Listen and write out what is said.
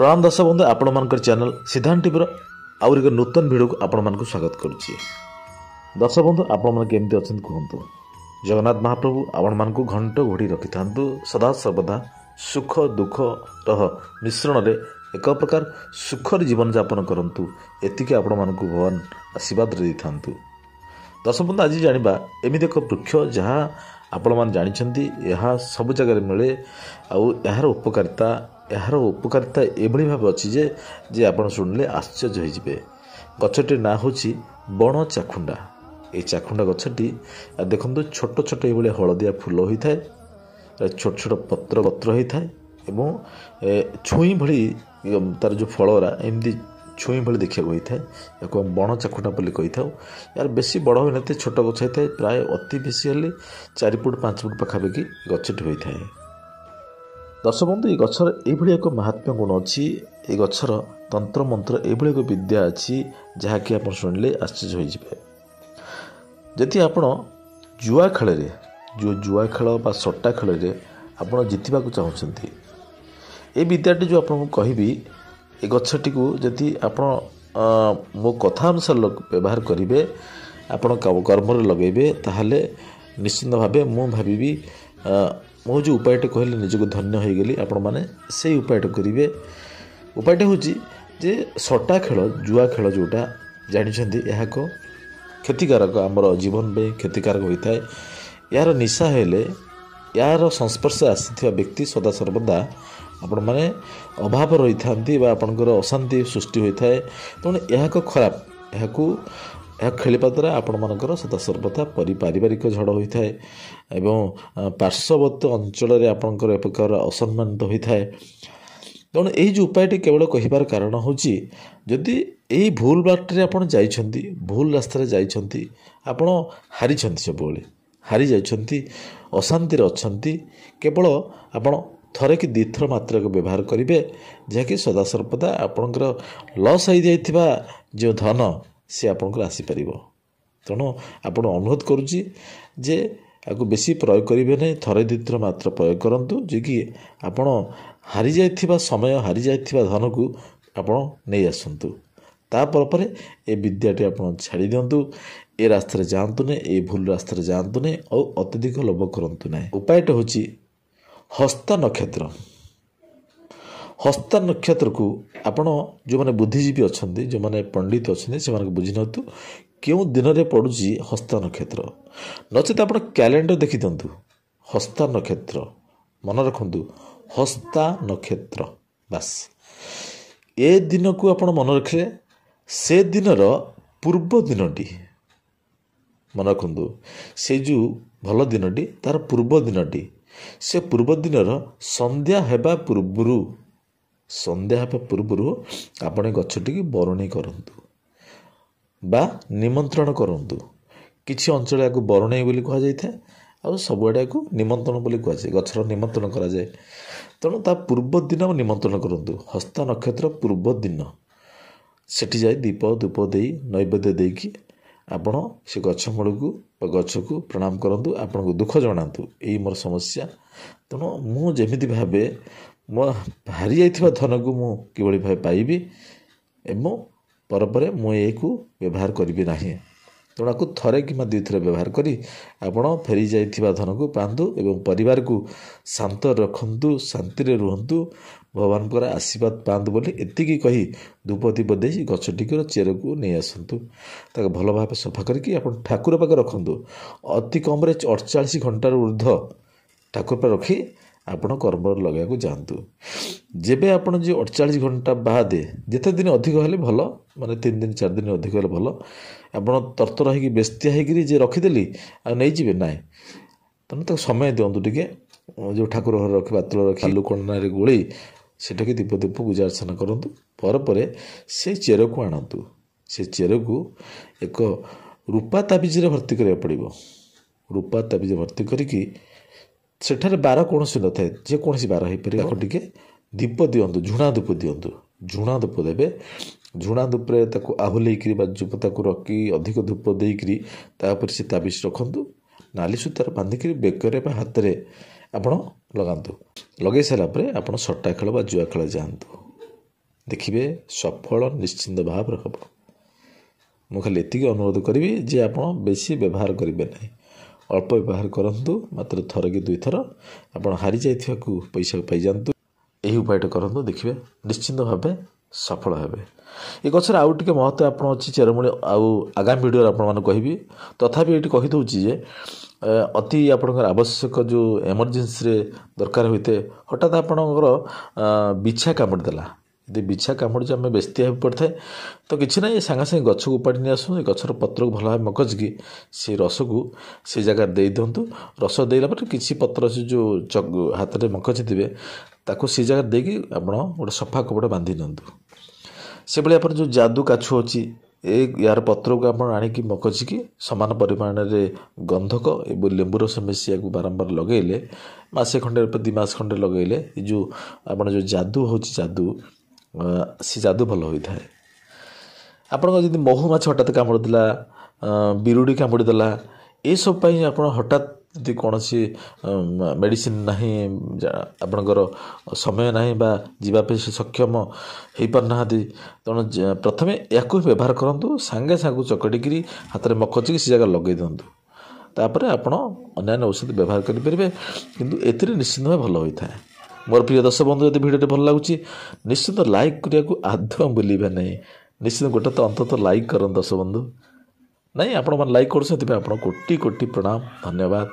ପ୍ରଣାମ ଦର୍ଶକ ବନ୍ଧୁ ଆପଣମାନଙ୍କର ଚ୍ୟାନେଲ ସିଦ୍ଧାନ୍ତ ଟିଭିର ଆହୁରି ଏକ ନୂତନ ଭିଡ଼ିଓକୁ ଆପଣମାନଙ୍କୁ ସ୍ୱାଗତ କରୁଛି। ଦର୍ଶକ ବନ୍ଧୁ ଆପଣମାନେ କେମିତି ଅଛନ୍ତି କୁହନ୍ତୁ? ଜଗନ୍ନାଥ ମହାପ୍ରଭୁ ଆପଣମାନଙ୍କୁ ଘଣ୍ଟ ଘୋଡ଼ି ରଖିଥାନ୍ତୁ। ସଦାସର୍ବଦା ସୁଖ ଦୁଃଖର ମିଶ୍ରଣରେ ଏକ ପ୍ରକାର ସୁଖରେ ଜୀବନଯାପନ କରନ୍ତୁ। ଏତିକି ଆପଣମାନଙ୍କୁ ଭଗବାନ ଆଶୀର୍ବାଦ ଦେଇଥାନ୍ତୁ। ଦର୍ଶକ ବନ୍ଧୁ ଆଜି ଜାଣିବା ଏମିତି ଏକ ବୃକ୍ଷ ଯାହା ଆପଣମାନେ ଜାଣିଛନ୍ତି ଏହା ସବୁ ଜାଗାରେ ମିଳେ ଆଉ ଏହାର ଉପକାରିତା ଏହାର ଉପକାରିତା ଏଭଳି ଭାବେ ଅଛି ଯେ ଯେ ଆପଣ ଶୁଣିଲେ ଆଶ୍ଚର୍ଯ୍ୟ ହୋଇଯିବେ। ଗଛଟିର ନାଁ ହେଉଛି ବଣ ଚାଖୁଣ୍ଡା। ଏହି ଚାଖୁଣ୍ଡା ଗଛଟି ଦେଖନ୍ତୁ ଛୋଟ ଛୋଟ ଏଇଭଳିଆ ହଳଦିଆ ଫୁଲ ହୋଇଥାଏ ଛୋଟ ଛୋଟ ପତ୍ର ପତ୍ର ହୋଇଥାଏ ଏବଂ ଛୁଇଁ ଭଳି ତାର ଯେଉଁ ଫଳରା ଏମିତି ଛୁଇଁ ଭଳି ଦେଖିବାକୁ ହୋଇଥାଏ ଏହାକୁ ଆମେ ବଣ ଚାଖୁଣ୍ଡା ବୋଲି କହିଥାଉ। ଏହାର ବେଶୀ ବଡ଼ ହୋଇନଥାଏ ଛୋଟ ଗଛ ହୋଇଥାଏ ପ୍ରାୟ ଅତି ବେଶୀ ହେଲେ ଚାରି ଫୁଟ ପାଞ୍ଚ ଫୁଟ ପାଖାପାଖି ଗଛଟି ହୋଇଥାଏ। ଦର୍ଶକ ବନ୍ଧୁ ଏ ଗଛର ଏଇଭଳି ଏକ ମାହାତ୍ମ୍ୟ ଗୁଣ ଅଛି ଏ ଗଛର ତନ୍ତ୍ରମନ୍ତ୍ର ଏଇଭଳି ଏକ ବିଦ୍ୟା ଅଛି ଯାହାକି ଆପଣ ଶୁଣିଲେ ଆଶ୍ଚର୍ଯ୍ୟ ହୋଇଯିବେ। ଯଦି ଆପଣ ଜୁଆ ଖେଳରେ ଯେଉଁ ଜୁଆ ଖେଳ ବା ସଟ୍ଟା ଖେଳରେ ଆପଣ ଜିତିବାକୁ ଚାହୁଁଛନ୍ତି ଏ ବିଦ୍ୟାଟି ଯେଉଁ ଆପଣଙ୍କୁ କହିବି ଏ ଗଛଟିକୁ ଯଦି ଆପଣ ମୋ କଥା ଅନୁସାରେ ବ୍ୟବହାର କରିବେ ଆପଣ କର୍ମରେ ଲଗାଇବେ ତାହେଲେ ନିଶ୍ଚିନ୍ତ ଭାବେ ମୁଁ ଭାବିବି ମୁଁ ଯେଉଁ ଉପାୟଟି କହିଲି ନିଜକୁ ଧନ୍ୟ ହୋଇଗଲି ଆପଣମାନେ ସେଇ ଉପାୟଟା କରିବେ। ଉପାୟଟା ହେଉଛି ଯେ ସଟା ଖେଳ ଜୁଆ ଖେଳ ଯେଉଁଟା ଜାଣିଛନ୍ତି ଏହା ଏକ କ୍ଷତିକାରକ ଆମର ଜୀବନ ପାଇଁ କ୍ଷତିକାରକ ହୋଇଥାଏ। ଏହାର ନିଶା ହେଲେ ଏହାର ସଂସ୍ପର୍ଶରେ ଆସିଥିବା ବ୍ୟକ୍ତି ସଦାସର୍ବଦା ଆପଣମାନେ ଅଭାବ ରହିଥାନ୍ତି ବା ଆପଣଙ୍କର ଅଶାନ୍ତି ସୃଷ୍ଟି ହୋଇଥାଏ। ତେଣୁ ଏହା ଏକ ଖରାପ ଏହାକୁ ଏହା ଖେଳିବା ଦ୍ୱାରା ଆପଣମାନଙ୍କର ସଦାସର୍ବଦା ପାରିବାରିକ ଝଡ଼ ହୋଇଥାଏ ଏବଂ ପାର୍ଶ୍ୱବର୍ତ୍ତୀ ଅଞ୍ଚଳରେ ଆପଣଙ୍କର ଏ ପ୍ରକାର ଅସମ୍ମାନିତ ହୋଇଥାଏ। ତେଣୁ ଏହି ଯେଉଁ ଉପାୟଟି କେବଳ କହିବାର କାରଣ ହେଉଛି ଯଦି ଏହି ଭୁଲ ବାଟରେ ଆପଣ ଯାଇଛନ୍ତି ଭୁଲ ରାସ୍ତାରେ ଯାଇଛନ୍ତି ଆପଣ ହାରିଛନ୍ତି ସବୁବେଳେ ହାରି ଯାଇଛନ୍ତି ଅଶାନ୍ତିରେ ଅଛନ୍ତି କେବଳ ଆପଣ ଥରେ କି ଦୁଇଥର ମାତ୍ରକୁ ବ୍ୟବହାର କରିବେ ଯାହାକି ସଦାସର୍ବଦା ଆପଣଙ୍କର ଲସ୍ ହୋଇଯାଇଥିବା ଯେଉଁ ଧନ ସେ ଆପଣଙ୍କର ଆସିପାରିବ। ତେଣୁ ଆପଣ ଅନୁରୋଧ କରୁଛି ଯେ ଆକୁ ବେଶୀ ପ୍ରୟୋଗ କରିବେ ନାହିଁ ଥରେ ଦୁଇଥର ମାତ୍ର ପ୍ରୟୋଗ କରନ୍ତୁ ଯିଏକି ଆପଣ ହାରିଯାଇଥିବା ସମୟ ହାରିଯାଇଥିବା ଧନକୁ ଆପଣ ନେଇ ଆସନ୍ତୁ। ତାପରେ ପରେ ଏ ବିଦ୍ୟାଟି ଆପଣ ଛାଡ଼ି ଦିଅନ୍ତୁ ଏ ରାସ୍ତାରେ ଯାଆନ୍ତୁ ନାହିଁ ଏ ଭୁଲ ରାସ୍ତାରେ ଯାଆନ୍ତୁ ନାହିଁ ଆଉ ଅତ୍ୟଧିକ ଲୋଭ କରନ୍ତୁ ନାହିଁ। ଉପାୟଟା ହେଉଛି ହସ୍ତା ନକ୍ଷତ୍ର। ହସ୍ତା ନକ୍ଷତ୍ରକୁ ଆପଣ ଯେଉଁମାନେ ବୁଦ୍ଧିଜୀବୀ ଅଛନ୍ତି ଯେଉଁମାନେ ପଣ୍ଡିତ ଅଛନ୍ତି ସେମାନଙ୍କୁ ବୁଝିନିଅନ୍ତୁ କେଉଁ ଦିନରେ ପଡ଼ୁଛି ହସ୍ତା ନକ୍ଷତ୍ର ନଚେତ ଆପଣ କ୍ୟାଲେଣ୍ଡର ଦେଖିଦିଅନ୍ତୁ। ହସ୍ତା ନକ୍ଷତ୍ର ମନେ ରଖନ୍ତୁ ହସ୍ତା ନକ୍ଷତ୍ର ବାସ୍। ଏ ଦିନକୁ ଆପଣ ମନେ ରଖିଲେ ସେ ଦିନର ପୂର୍ବ ଦିନଟି। ମନେ ରଖନ୍ତୁ ସେ ଯେଉଁ ଭଲ ଦିନଟି ତା'ର ପୂର୍ବ ଦିନଟି। ସେ ପୂର୍ବ ଦିନର ସନ୍ଧ୍ୟା ହେବା ପୂର୍ବରୁ ସନ୍ଧ୍ୟା ହେବା ପୂର୍ବରୁ ଆପଣ ଏ ଗଛଟିକୁ ବରଣୀ କରନ୍ତୁ ବା ନିମନ୍ତ୍ରଣ କରନ୍ତୁ। କିଛି ଅଞ୍ଚଳ ଏହାକୁ ବରଣେଇ ବୋଲି କୁହାଯାଇଥାଏ ଆଉ ସବୁଆଡ଼େ ଏହାକୁ ନିମନ୍ତ୍ରଣ ବୋଲି କୁହାଯାଏ ଗଛର ନିମନ୍ତ୍ରଣ କରାଯାଏ। ତେଣୁ ତା ପୂର୍ବ ଦିନ ନିମନ୍ତ୍ରଣ କରନ୍ତୁ। ହସ୍ତା ନକ୍ଷତ୍ର ପୂର୍ବ ଦିନ। ସେଠି ଯାଇ ଦୀପ ଧୂପ ଦେଇ ନୈବେଦ୍ୟ ଦେଇକି ଆପଣ ସେ ଗଛ ମୂଳକୁ ବା ଗଛକୁ ପ୍ରଣାମ କରନ୍ତୁ ଆପଣଙ୍କୁ ଦୁଃଖ ଜଣାନ୍ତୁ। ଏଇ ମୋର ସମସ୍ୟା। ତେଣୁ ମୁଁ ଯେମିତି ଭାବେ ମୋ ହାରିଯାଇଥିବା ଧନକୁ ମୁଁ କିଭଳି ଭାବେ ପାଇବି? ଏବଂ ପରେ ମୁଁ ଏହାକୁ ବ୍ୟବହାର କରିବି ନାହିଁ। ତେଣୁ ଆକୁ ଥରେ କିମ୍ବା ଦୁଇଥର ବ୍ୟବହାର କରି ଆପଣ ଫେରି ଯାଇଥିବା ଧନକୁ ପାଆନ୍ତୁ ଏବଂ ପରିବାରକୁ ଶାନ୍ତ ରଖନ୍ତୁ ଶାନ୍ତିରେ ରୁହନ୍ତୁ ଭଗବାନଙ୍କର ଆଶୀର୍ବାଦ ପାଆନ୍ତୁ ବୋଲି ଏତିକି କହି ଧୂପ ଦୀପ ଦେଇ ଗଛଟିକର ଚେରକୁ ନେଇ ଆସନ୍ତୁ। ତାକୁ ଭଲ ଭାବେ ସଫା କରିକି ଆପଣ ଠାକୁର ପାଖରେ ରଖନ୍ତୁ। ଅତି କମ୍ରେ ଅଠଚାଳିଶ ଘଣ୍ଟାର ଉର୍ଦ୍ଧ୍ୱ ଠାକୁର ପାଖରେ ରଖି ଆପଣ କର୍ମରେ ଲଗାଇବାକୁ ଯାଆନ୍ତୁ। ଯେବେ ଆପଣ ଯେ ଅଠଚାଳିଶ ଘଣ୍ଟା ବାଦେ ଯେତେ ଦିନ ଅଧିକ ହେଲେ ଭଲ ମାନେ ତିନି ଦିନ ଚାରି ଦିନ ଅଧିକ ହେଲେ ଭଲ ଆପଣ ତରତର ହେଇକି ବ୍ୟସ୍ତିଆ ହେଇକିରି ଯେ ରଖିଦେଲି ଆଉ ନେଇଯିବେ ନାହିଁ ତେଣୁ ତାକୁ ସମୟ ଦିଅନ୍ତୁ ଟିକେ ଯେଉଁ ଠାକୁର ଘରେ ରଖି ପାତ୍ର ରଖି ଆଲୁ କଣ୍ଡାରେ ଗୋଳେଇ ସେଟାକି ଦୀପ ଦୀପ ପୂଜା ଅର୍ଚ୍ଚନା କରନ୍ତୁ। ପରେ ପରେ ସେ ଚେରକୁ ଆଣନ୍ତୁ। ସେ ଚେରକୁ ଏକ ରୂପା ତାବିଜରେ ଭର୍ତ୍ତି କରିବାକୁ ପଡ଼ିବ। ରୂପା ତାବିଜ ଭର୍ତ୍ତି କରିକି ସେଠାରେ ବାର କୌଣସି ନଥାଏ ଯେକୌଣସି ବାର ହେଇପାରିବ। ତାକୁ ଟିକେ ଦୀପ ଦିଅନ୍ତୁ ଝୁଣା ଧୂପ ଦିଅନ୍ତୁ। ଝୁଣା ଧୂପ ଦେବେ। ଝୁଣା ଧୂପରେ ତାକୁ ଆହୁଲେଇକିରି ବା ତାକୁ ରଖି ଅଧିକ ଧୂପ ଦେଇକିରି ତାପରେ ସେ ତାବିଜ ରଖନ୍ତୁ ନାଲି ସୂତାରେ ବାନ୍ଧିକିରି ବେକରେ ବା ହାତରେ ଆପଣ ଲଗାନ୍ତୁ। ଲଗାଇ ସାରିଲା ପରେ ଆପଣ ସଟ୍ଟା ଖେଳ ବା ଜୁଆ ଖେଳ ଯାଆନ୍ତୁ। ଦେଖିବେ ସଫଳ ନିଶ୍ଚିନ୍ତ ଭାବରେ ହେବ ମୁଁ ଖାଲି ଏତିକି ଅନୁରୋଧ କରିବି ଯେ ଆପଣ ବେଶୀ ବ୍ୟବହାର କରିବେ ନାହିଁ। ଅଳ୍ପ ବ୍ୟବହାର କରନ୍ତୁ ମାତ୍ର ଥର କି ଦୁଇଥର। ଆପଣ ହାରି ଯାଇଥିବାକୁ ପଇସା ପାଇଯାଆନ୍ତୁ। ଏହି ଉପାୟଟା କରନ୍ତୁ ଦେଖିବେ ନିଶ୍ଚିନ୍ତ ଭାବେ ସଫଳ ହେବେ। ଏ ଗଛରେ ଆଉ ଟିକେ ମହତ୍ତ୍ୱ ଆପଣ ଅଛି ଚେରମୂଳି ଆଉ ଆଗାମୀ ଭିଡ଼ିଓରେ ଆପଣମାନଙ୍କୁ କହିବି। ତଥାପି ଏଇଠି କହିଦେଉଛି ଯେ ଅତି ଆପଣଙ୍କର ଆବଶ୍ୟକ ଯେଉଁ ଏମର୍ଜେନ୍ସିରେ ଦରକାର ହୋଇଥାଏ ହଠାତ୍ ଆପଣଙ୍କର ବିଛା କାମୁଡ଼ି ଦେଲା ଯଦି ବିଛା କାମୁଡ଼ିଛି ଆମେ ବ୍ୟସ୍ତ ହେଇ ପଡ଼ିଥାଏ। ତ କିଛି ନାହିଁ ସାଙ୍ଗେ ସାଙ୍ଗେ ଗଛକୁ ଉପାଡ଼ି ନେଇ ଆସୁ ଏ ଗଛର ପତ୍ରକୁ ଭଲ ଭାବେ ମକଚିକି ସେଇ ରସକୁ ସେ ଜାଗାରେ ଦେଇ ଦିଅନ୍ତୁ। ରସ ଦେଇଲା ପରେ କିଛି ପତ୍ର ସେ ଯେଉଁ ହାତରେ ମକଚିଥିବେ ତାକୁ ସେ ଜାଗାରେ ଦେଇକି ଆପଣ ଗୋଟେ ସଫା କପଡ଼ା ବାନ୍ଧି ନିଅନ୍ତୁ ସେଭଳି ଆପଣ ଯେଉଁ ଯାଦୁ କାଛୁ ଅଛି ଏ ୟାର ପତ୍ରକୁ ଆପଣ ଆଣିକି ମକଚିକି ସମାନ ପରିମାଣରେ ଗନ୍ଧକ ଏବଂ ଲେମ୍ବୁ ରସ ମିଶି ୟାକୁ ବାରମ୍ବାର ଲଗାଇଲେ ମାସେ ଖଣ୍ଡେ ଦୁଇ ମାସ ଖଣ୍ଡେ ଲଗାଇଲେ ଏ ଯେଉଁ ଆପଣ ଯେଉଁ ଯାଦୁ ହେଉଛି ଯାଦୁ ସେ ଯାଦୁ ଭଲ ହୋଇଥାଏ। ଆପଣଙ୍କ ଯଦି ମହୁମାଛି ହଠାତ୍ କାମୁଡ଼ିଦେଲା ବିରୁଡ଼ି କାମୁଡ଼ି ଦେଲା ଏସବୁ ପାଇଁ ଆପଣ ହଠାତ୍ ଯଦି କୌଣସି ମେଡ଼ିସିନ ନାହିଁ ଆପଣଙ୍କର ସମୟ ନାହିଁ ବା ଯିବା ପାଇଁ ସେ ସକ୍ଷମ ହେଇପାରୁନାହାନ୍ତି ତେଣୁ ପ୍ରଥମେ ୟାକୁ ବ୍ୟବହାର କରନ୍ତୁ ସାଙ୍ଗେ ସାଙ୍ଗେ ଚକଟିକିରି ହାତରେ ମକଚିକି ସେ ଜାଗାରେ ଲଗାଇ ଦିଅନ୍ତୁ। ତାପରେ ଆପଣ ଅନ୍ୟାନ୍ୟ ଔଷଧ ବ୍ୟବହାର କରିପାରିବେ କିନ୍ତୁ ଏଥିରେ ନିଶ୍ଚିନ୍ତ ଭାବେ ଭଲ ହୋଇଥାଏ। ମୋର ପ୍ରିୟ ଦର୍ଶକ ବନ୍ଧୁ ଯଦି ଭିଡ଼ିଓଟି ଭଲ ଲାଗୁଛି ନିଶ୍ଚିତ ଲାଇକ୍ କରିବାକୁ ଆଦୌ ଭୁଲିବେ ନାହିଁ। ନିଶ୍ଚିତ ଗୋଟେ ତ ଅନ୍ତତଃ ଲାଇକ୍ କରନ୍ତୁ ଦର୍ଶକ ବନ୍ଧୁ ନାଇଁ ଆପଣମାନେ ଲାଇକ୍ କରୁଛନ୍ତି ସେଥିପାଇଁ ଆପଣ କୋଟି କୋଟି ପ୍ରଣାମ ଧନ୍ୟବାଦ।